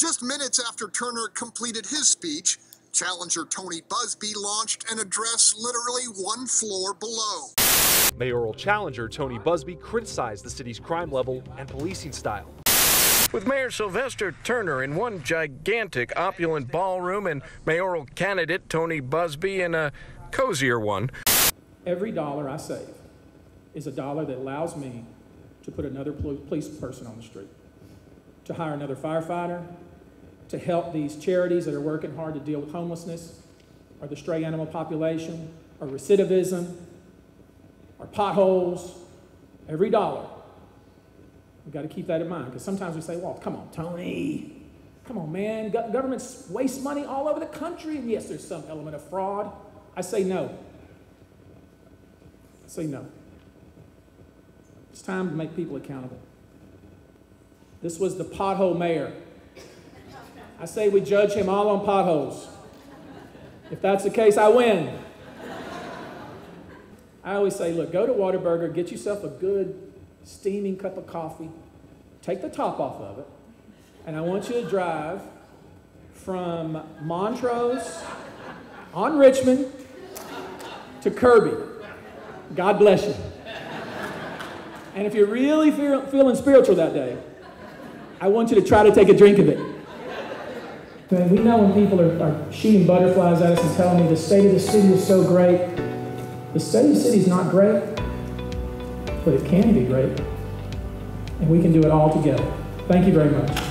Just minutes after Turner completed his speech, challenger Tony Buzbee launched an address literally one floor below. Mayoral challenger Tony Buzbee criticized the city's crime level and policing style. With Mayor Sylvester Turner in one gigantic opulent ballroom and mayoral candidate Tony Buzbee in a cozier one. Every dollar I save is a dollar that allows me to put another police person on the street, to hire another firefighter, to help these charities that are working hard to deal with homelessness, or the stray animal population, or recidivism, or potholes. Every dollar We've got to keep that in mind because sometimes we say, well, come on, Tony. Come on, man. Go- governments waste money all over the country. And yes, there's some element of fraud. I say no. I say no. It's time to make people accountable. This was the pothole mayor. I say we judge him all on potholes. If that's the case, I win. I always say, look, go to Whataburger, get yourself a good steaming cup of coffee, take the top off of it, and I want you to drive from Montrose on Richmond to Kirby. God bless you. And if you're really feel, feeling spiritual that day, I want you to try to take a drink of it. We know when people are, are shooting butterflies at us and telling me the state of the city is so great. The state of the city is not great but it can be great. And we can do it all together. Thank you very much.